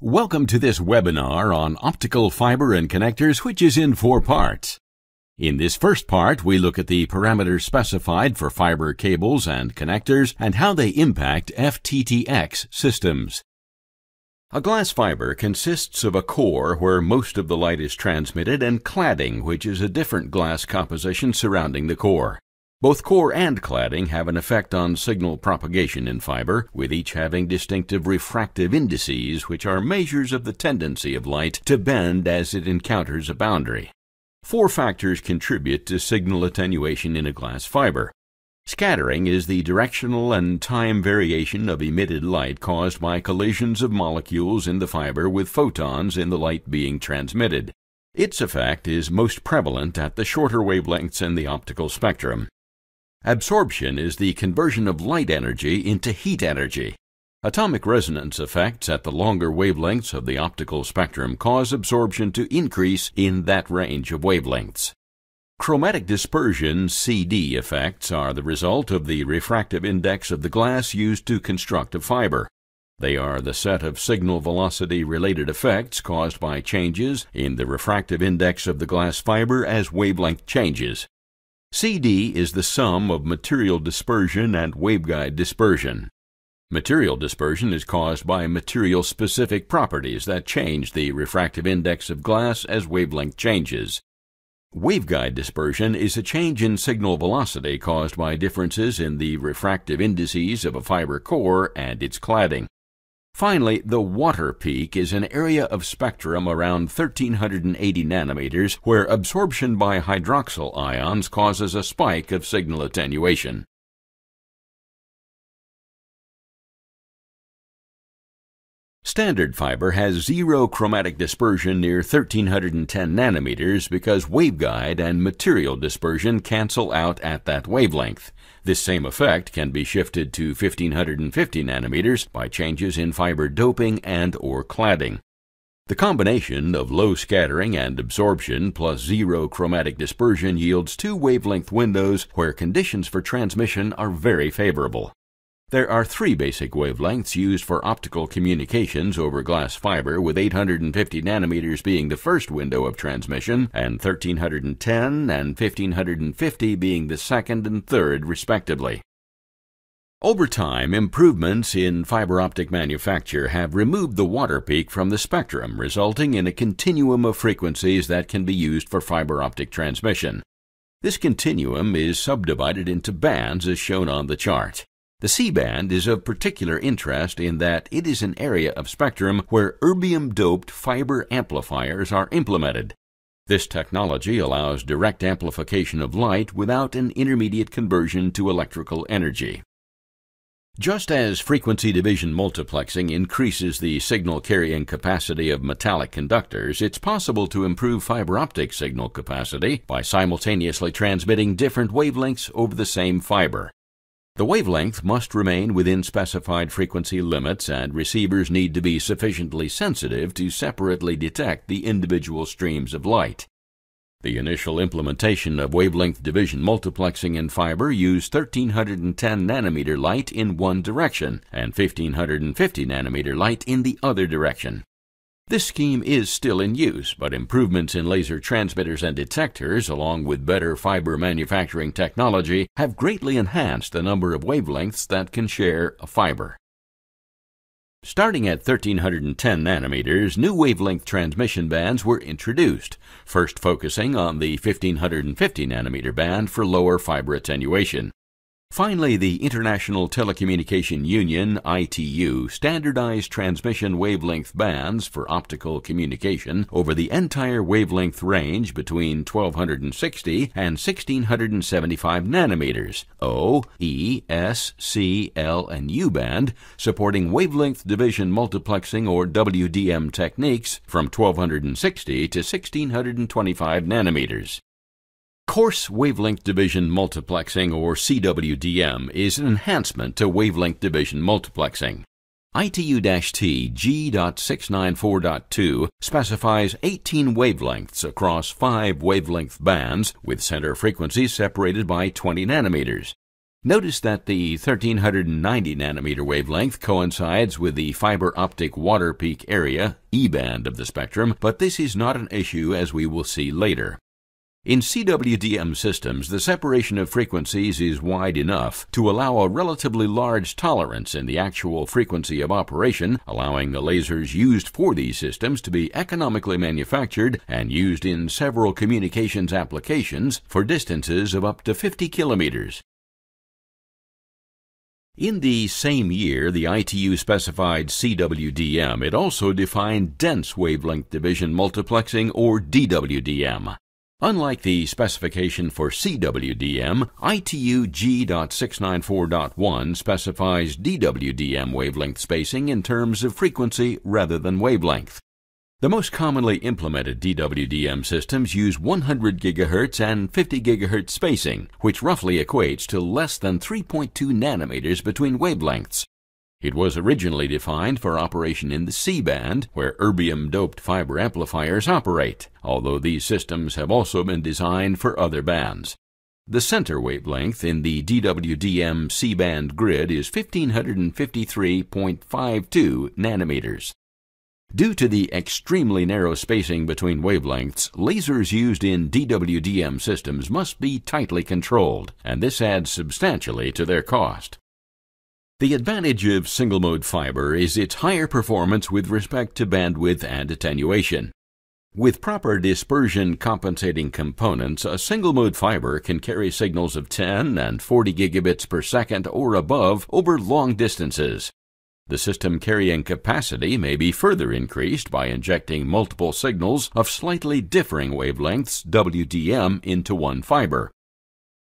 Welcome to this webinar on optical fiber and connectors which is in four parts. In this first part, we look at the parameters specified for fiber cables and connectors and how they impact FTTX systems. A glass fiber consists of a core where most of the light is transmitted and cladding, which is a different glass composition surrounding the core. Both core and cladding have an effect on signal propagation in fiber, with each having distinctive refractive indices, which are measures of the tendency of light to bend as it encounters a boundary. Four factors contribute to signal attenuation in a glass fiber. Scattering is the directional and time variation of emitted light caused by collisions of molecules in the fiber with photons in the light being transmitted. Its effect is most prevalent at the shorter wavelengths in the optical spectrum. Absorption is the conversion of light energy into heat energy. Atomic resonance effects at the longer wavelengths of the optical spectrum cause absorption to increase in that range of wavelengths. Chromatic dispersion CD effects are the result of the refractive index of the glass used to construct a fiber. They are the set of signal velocity related effects caused by changes in the refractive index of the glass fiber as wavelength changes. CD is the sum of material dispersion and waveguide dispersion. Material dispersion is caused by material specific properties that change the refractive index of glass as wavelength changes. Waveguide dispersion is a change in signal velocity caused by differences in the refractive indices of a fiber core and its cladding. Finally, the water peak is an area of spectrum around 1380 nanometers where absorption by hydroxyl ions causes a spike of signal attenuation. Standard fiber has zero chromatic dispersion near 1310 nanometers because waveguide and material dispersion cancel out at that wavelength. This same effect can be shifted to 1550 nanometers by changes in fiber doping and or cladding. The combination of low scattering and absorption plus zero chromatic dispersion yields two wavelength windows where conditions for transmission are very favorable. There are three basic wavelengths used for optical communications over glass fiber, with 850 nanometers being the first window of transmission, and 1310 and 1550 being the second and third, respectively. Over time, improvements in fiber optic manufacture have removed the water peak from the spectrum, resulting in a continuum of frequencies that can be used for fiber optic transmission. This continuum is subdivided into bands as shown on the chart. The C-band is of particular interest in that it is an area of spectrum where erbium-doped fiber amplifiers are implemented. This technology allows direct amplification of light without an intermediate conversion to electrical energy. Just as frequency division multiplexing increases the signal carrying capacity of metallic conductors, it's possible to improve fiber optic signal capacity by simultaneously transmitting different wavelengths over the same fiber. The wavelength must remain within specified frequency limits and receivers need to be sufficiently sensitive to separately detect the individual streams of light. The initial implementation of wavelength division multiplexing in fiber used 1310 nanometer light in one direction and 1550 nanometer light in the other direction. This scheme is still in use, but improvements in laser transmitters and detectors, along with better fiber manufacturing technology, have greatly enhanced the number of wavelengths that can share a fiber. Starting at 1310 nanometers, new wavelength transmission bands were introduced, first focusing on the 1550 nanometer band for lower fiber attenuation. Finally, the International Telecommunication Union ITU standardized transmission wavelength bands for optical communication over the entire wavelength range between 1260 and 1675 nanometers O, E, S, C, L, and U band, supporting wavelength division multiplexing or WDM techniques from 1260 to 1625 nanometers. Coarse wavelength division multiplexing, or CWDM, is an enhancement to wavelength division multiplexing. ITU-T G.694.2 specifies 18 wavelengths across 5 wavelength bands with center frequencies separated by 20 nanometers. Notice that the 1390 nanometer wavelength coincides with the fiber optic water peak area, E band of the spectrum, but this is not an issue as we will see later. In CWDM systems, the separation of frequencies is wide enough to allow a relatively large tolerance in the actual frequency of operation, allowing the lasers used for these systems to be economically manufactured and used in several communications applications for distances of up to 50 kilometers. In the same year the ITU specified CWDM, it also defined dense wavelength division multiplexing or DWDM. Unlike the specification for CWDM, ITU G.694.1 specifies DWDM wavelength spacing in terms of frequency rather than wavelength. The most commonly implemented DWDM systems use 100 GHz and 50 GHz spacing, which roughly equates to less than 3.2 nanometers between wavelengths. It was originally defined for operation in the C band, where erbium doped fiber amplifiers operate, although these systems have also been designed for other bands. The center wavelength in the DWDM C band grid is 1553.52 nanometers. Due to the extremely narrow spacing between wavelengths, lasers used in DWDM systems must be tightly controlled, and this adds substantially to their cost. The advantage of single mode fiber is its higher performance with respect to bandwidth and attenuation. With proper dispersion compensating components, a single mode fiber can carry signals of 10 and 40 gigabits per second or above over long distances, the system carrying capacity may be further increased by injecting multiple signals of slightly differing wavelengths WDM into one fiber.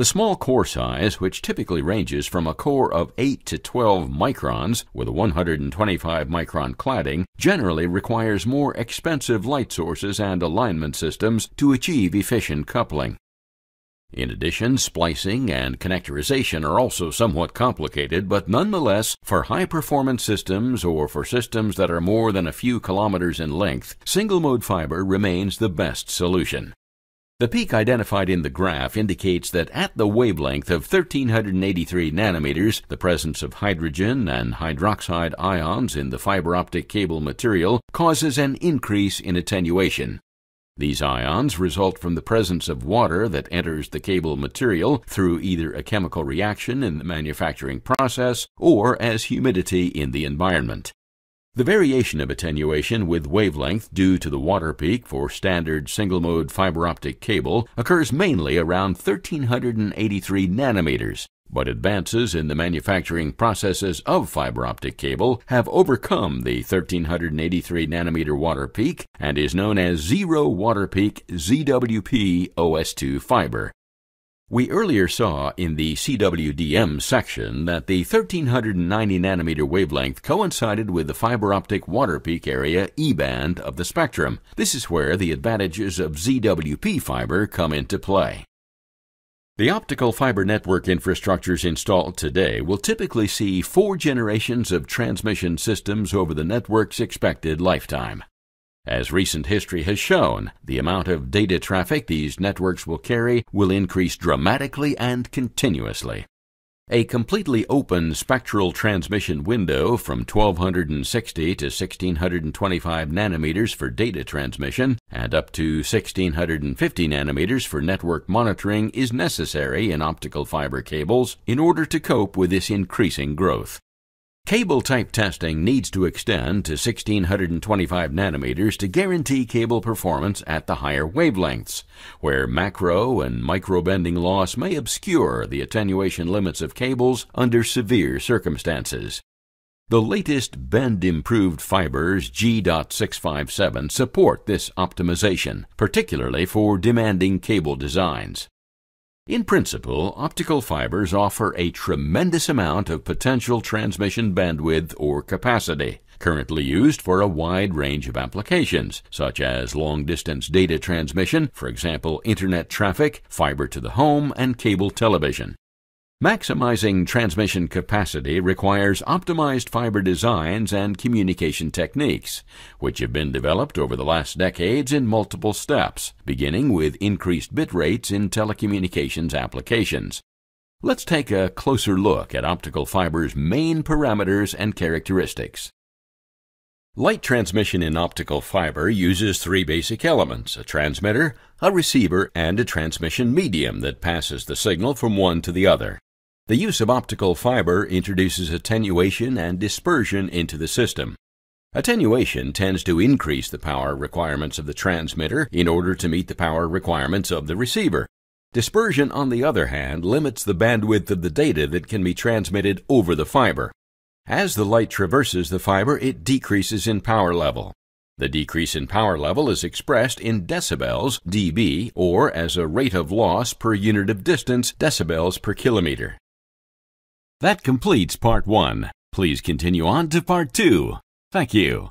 The small core size, which typically ranges from a core of 8 to 12 microns with a 125 micron cladding, generally requires more expensive light sources and alignment systems to achieve efficient coupling. In addition, splicing and connectorization are also somewhat complicated, but nonetheless, for high performance systems or for systems that are more than a few kilometers in length, single mode fiber remains the best solution. The peak identified in the graph indicates that at the wavelength of 1383 nanometers, the presence of hydrogen and hydroxide ions in the fiber optic cable material causes an increase in attenuation. These ions result from the presence of water that enters the cable material through either a chemical reaction in the manufacturing process or as humidity in the environment. The variation of attenuation with wavelength due to the water peak for standard single mode fiber optic cable occurs mainly around 1383 nanometers, but advances in the manufacturing processes of fiber optic cable have overcome the 1383 nanometer water peak and is known as Zero Water Peak ZWP OS2 fiber. We earlier saw in the CWDM section that the 1390 nanometer wavelength coincided with the fiber optic water peak area E band of the spectrum. This is where the advantages of ZWP fiber come into play. The optical fiber network infrastructures installed today will typically see four generations of transmission systems over the network's expected lifetime. As recent history has shown, the amount of data traffic these networks will carry will increase dramatically and continuously. A completely open spectral transmission window from 1260 to 1625 nanometers for data transmission and up to 1650 nanometers for network monitoring is necessary in optical fiber cables in order to cope with this increasing growth. Cable type testing needs to extend to 1625 nanometers to guarantee cable performance at the higher wavelengths, where macro and micro bending loss may obscure the attenuation limits of cables under severe circumstances. The latest bend improved fibers G.657 support this optimization, particularly for demanding cable designs. In principle, optical fibers offer a tremendous amount of potential transmission bandwidth or capacity, currently used for a wide range of applications, such as long distance data transmission, for example, internet traffic, fiber to the home, and cable television. Maximizing transmission capacity requires optimized fiber designs and communication techniques, which have been developed over the last decades in multiple steps, beginning with increased bit rates in telecommunications applications. Let's take a closer look at optical fiber's main parameters and characteristics. Light transmission in optical fiber uses three basic elements a transmitter, a receiver, and a transmission medium that passes the signal from one to the other. The use of optical fiber introduces attenuation and dispersion into the system. Attenuation tends to increase the power requirements of the transmitter in order to meet the power requirements of the receiver. Dispersion, on the other hand, limits the bandwidth of the data that can be transmitted over the fiber. As the light traverses the fiber, it decreases in power level. The decrease in power level is expressed in decibels, dB, or as a rate of loss per unit of distance, decibels per kilometer. That completes part one. Please continue on to part two. Thank you.